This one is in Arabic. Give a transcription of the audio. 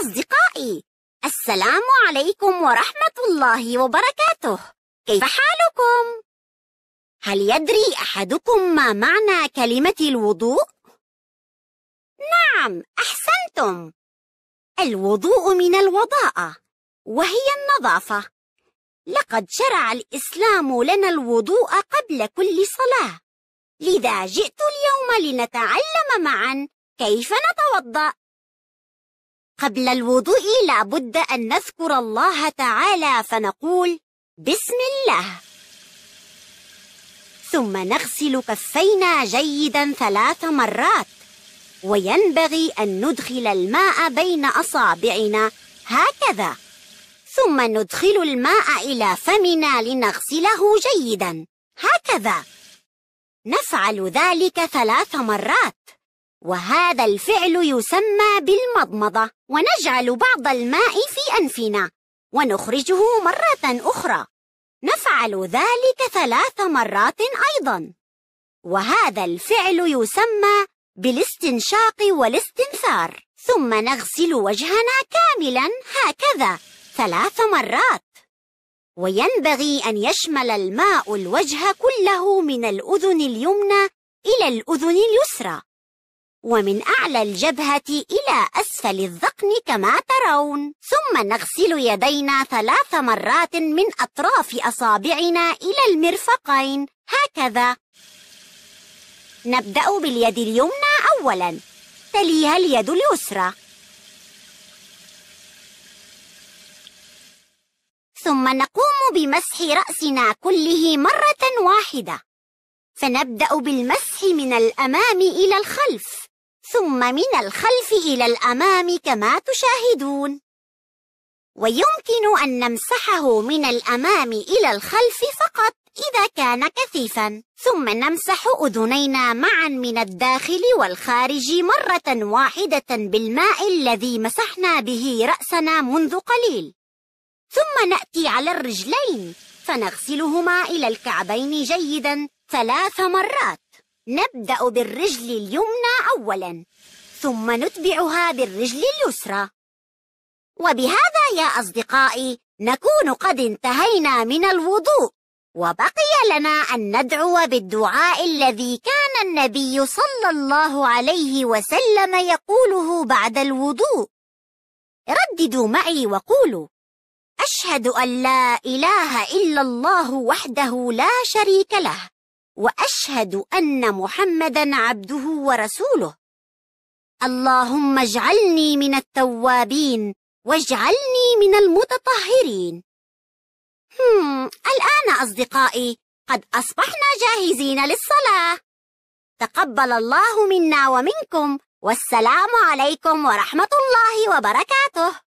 أصدقائي. السلام عليكم ورحمة الله وبركاته. كيف حالكم؟ هل يدري أحدكم ما معنى كلمة الوضوء؟ نعم أحسنتم. الوضوء من الوضاءة وهي النظافة. لقد شرع الإسلام لنا الوضوء قبل كل صلاة. لذا جئت اليوم لنتعلم معا كيف نتوضأ. قبل الوضوء لابد أن نذكر الله تعالى فنقول بسم الله. ثم نغسل كفينا جيدا ثلاث مرات. وينبغي أن ندخل الماء بين أصابعنا. هكذا. ثم ندخل الماء إلى فمنا لنغسله جيدا. هكذا. نفعل ذلك ثلاث مرات. وهذا الفعل يسمى بالمضمضة. ونجعل بعض الماء في أنفنا. ونخرجه مرة أخرى. نفعل ذلك ثلاث مرات أيضا. وهذا الفعل يسمى بالاستنشاق والاستنثار. ثم نغسل وجهنا كاملا هكذا ثلاث مرات. وينبغي أن يشمل الماء الوجه كله من الأذن اليمنى إلى الأذن اليسرى. ومن أعلى الجبهة إلى أسفل الذقن كما ترون. ثم نغسل يدينا ثلاث مرات من أطراف أصابعنا إلى المرفقين. هكذا. نبدأ باليد اليمنى أولا. تليها اليد اليسرى. ثم نقوم بمسح رأسنا كله مرة واحدة. فنبدأ بالمسح من الأمام إلى الخلف. ثم من الخلف إلى الأمام كما تشاهدون. ويمكن أن نمسحه من الأمام إلى الخلف فقط إذا كان كثيفا. ثم نمسح أذنينا معا من الداخل والخارج مرة واحدة بالماء الذي مسحنا به رأسنا منذ قليل. ثم نأتي على الرجلين فنغسلهما إلى الكعبين جيدا ثلاث مرات. نبدأ بالرجل اليمنى أولا ثم نتبعها بالرجل اليسرى. وبهذا يا أصدقائي نكون قد انتهينا من الوضوء وبقي لنا أن ندعو بالدعاء الذي كان النبي صلى الله عليه وسلم يقوله بعد الوضوء. رددوا معي وقولوا أشهد أن لا إله إلا الله وحده لا شريك له. وأشهد أن محمدا عبده ورسوله. اللهم اجعلني من التوابين واجعلني من المتطهرين. هم الآن أصدقائي قد أصبحنا جاهزين للصلاة. تقبل الله منا ومنكم والسلام عليكم ورحمة الله وبركاته.